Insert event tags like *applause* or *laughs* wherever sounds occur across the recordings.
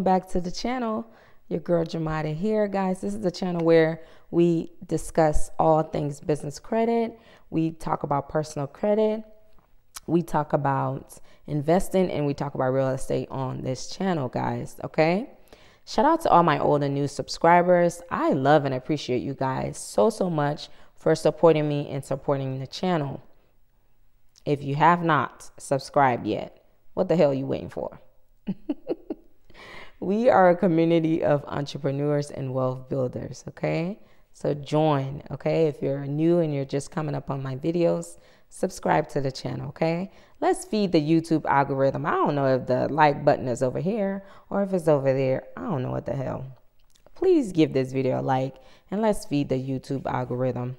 welcome back to the channel. Your girl Joemade here, guys. This is the channel where we discuss all things business credit. We talk about personal credit. We talk about investing and we talk about real estate on this channel, guys. Okay. Shout out to all my old and new subscribers. I love and appreciate you guys so, so much for supporting me and supporting the channel. If you have not subscribed yet, what the hell are you waiting for? *laughs* we are a community of entrepreneurs and wealth builders, okay? So join, okay? If you're new and you're just coming up on my videos, subscribe to the channel, okay? Let's feed the YouTube algorithm. I don't know if the like button is over here or if it's over there. I don't know what the hell. Please give this video a like and let's feed the YouTube algorithm.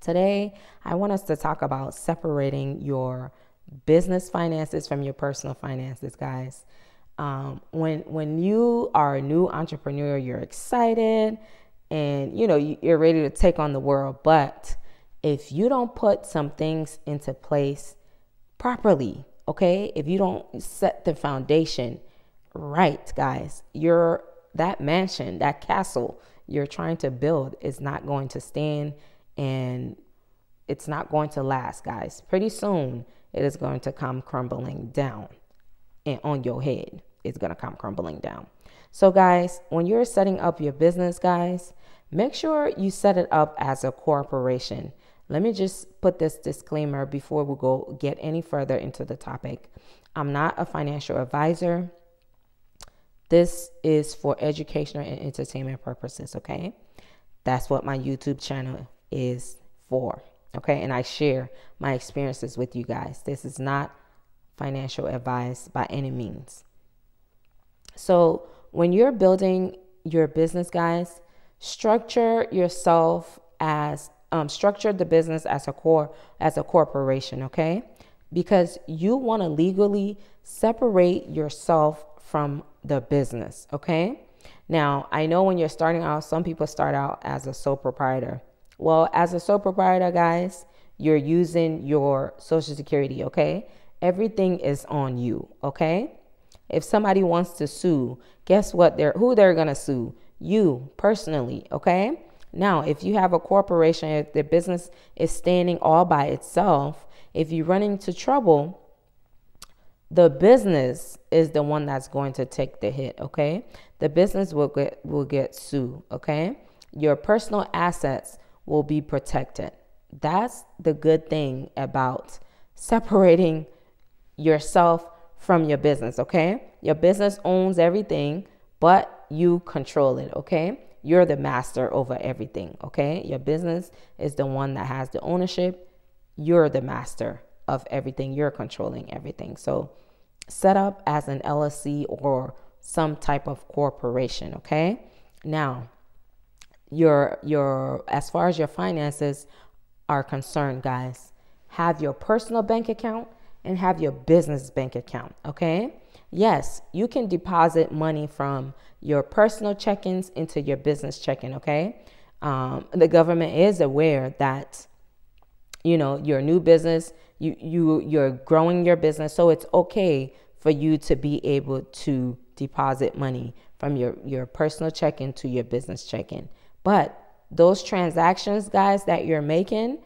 Today, I want us to talk about separating your business finances from your personal finances, guys. Um, when when you are a new entrepreneur, you're excited and you know you're ready to take on the world. But if you don't put some things into place properly, okay, if you don't set the foundation right, guys, you're that mansion, that castle you're trying to build is not going to stand and it's not going to last, guys. Pretty soon, it is going to come crumbling down and on your head. It's going to come crumbling down. So, guys, when you're setting up your business, guys, make sure you set it up as a corporation. Let me just put this disclaimer before we go get any further into the topic. I'm not a financial advisor. This is for educational and entertainment purposes, okay? That's what my YouTube channel is for. Okay, and I share my experiences with you guys. This is not financial advice by any means. So, when you're building your business, guys, structure yourself as um, structure the business as a core as a corporation, okay? Because you want to legally separate yourself from the business, okay? Now, I know when you're starting out, some people start out as a sole proprietor. Well, as a sole proprietor, guys, you're using your social security, okay? Everything is on you, okay? If somebody wants to sue, guess what? They're who they're gonna sue? You personally, okay? Now, if you have a corporation, if the business is standing all by itself, if you run into trouble, the business is the one that's going to take the hit, okay? The business will get will get sued, okay? Your personal assets will be protected. That's the good thing about *laughs* separating yourself from your business, okay? Your business owns everything, but you control it, okay? You're the master over everything, okay? Your business is the one that has the ownership. You're the master of everything. You're controlling everything. So, set up as an LLC or some type of corporation, okay? Now, your your as far as your finances are concerned, guys, have your personal bank account and have your business bank account, okay? Yes, you can deposit money from your personal check-ins into your business checking, okay? Um, the government is aware that you know your new business you you you're growing your business so it's okay for you to be able to deposit money from your your personal check-in to your business check-in but those transactions, guys, that you're making,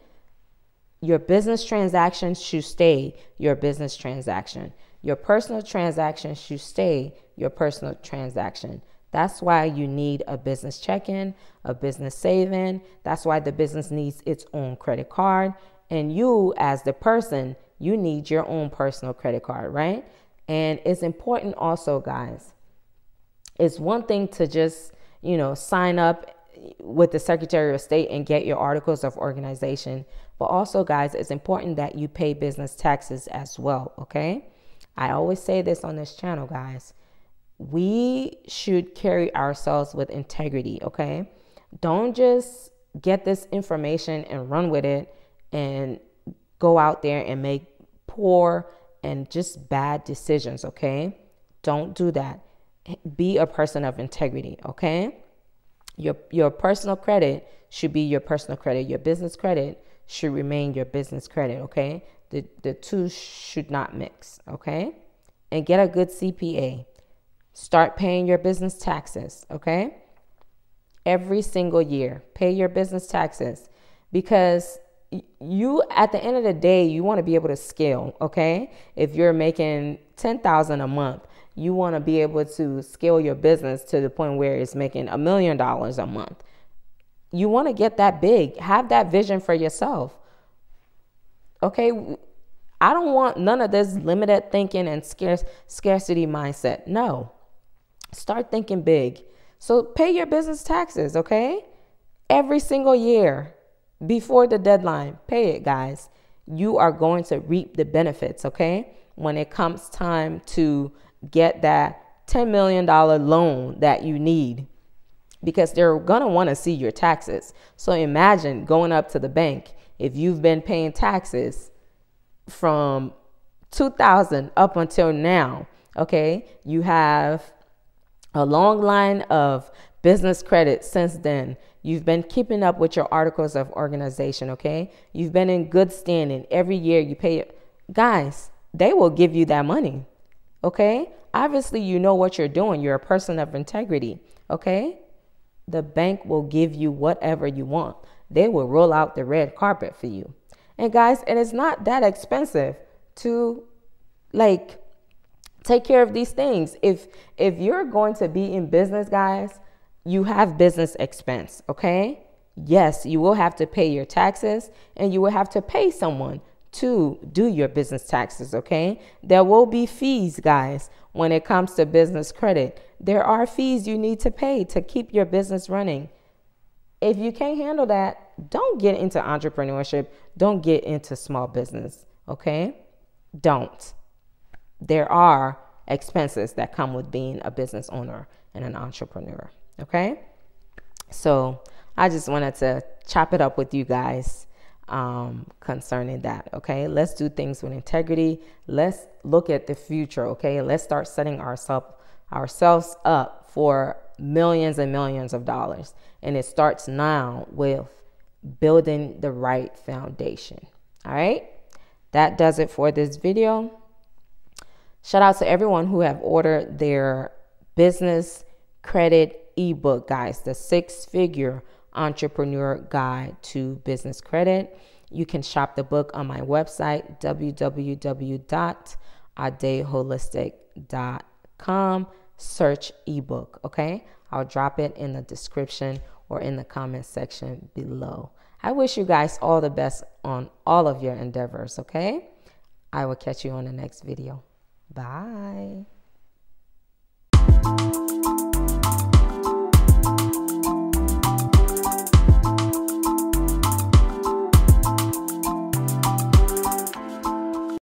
your business transactions should stay your business transaction. Your personal transaction should stay your personal transaction. That's why you need a business check in, a business saving. That's why the business needs its own credit card. And you, as the person, you need your own personal credit card, right? And it's important also, guys. It's one thing to just, you know, sign up with the Secretary of State and get your articles of organization. But also, guys, it's important that you pay business taxes as well, okay? I always say this on this channel, guys. We should carry ourselves with integrity, okay? Don't just get this information and run with it and go out there and make poor and just bad decisions, okay? Don't do that. Be a person of integrity, okay? Your, your personal credit should be your personal credit. Your business credit should remain your business credit, okay? The, the two should not mix, okay? And get a good CPA. Start paying your business taxes, okay? Every single year, pay your business taxes because you at the end of the day you want to be able to scale okay if you're making 10,000 a month you want to be able to scale your business to the point where it's making a million dollars a month you want to get that big have that vision for yourself okay i don't want none of this limited thinking and scarce scarcity mindset no start thinking big so pay your business taxes okay every single year before the deadline. Pay it, guys. You are going to reap the benefits, okay? When it comes time to get that $10 million loan that you need because they're going to want to see your taxes. So imagine going up to the bank if you've been paying taxes from 2000 up until now, okay? You have a long line of business credit since then. You've been keeping up with your articles of organization, okay? You've been in good standing. Every year you pay it. Guys, they will give you that money, okay? Obviously, you know what you're doing. You're a person of integrity, okay? The bank will give you whatever you want. They will roll out the red carpet for you. And guys, and it's not that expensive to like take care of these things. If if you're going to be in business, guys, you have business expense, okay? Yes, you will have to pay your taxes and you will have to pay someone to do your business taxes, okay? There will be fees, guys, when it comes to business credit. There are fees you need to pay to keep your business running. If you can't handle that, don't get into entrepreneurship. Don't get into small business, okay? Don't. There are expenses that come with being a business owner and an entrepreneur. Okay. So I just wanted to chop it up with you guys um, concerning that. Okay. Let's do things with integrity. Let's look at the future. Okay. Let's start setting ourselves ourselves up for millions and millions of dollars. And it starts now with building the right foundation. All right. That does it for this video. Shout out to everyone who have ordered their business credit ebook, guys, the six figure entrepreneur guide to business credit. You can shop the book on my website, www.adeholistic.com. Search ebook, okay? I'll drop it in the description or in the comment section below. I wish you guys all the best on all of your endeavors, okay? I will catch you on the next video. Bye.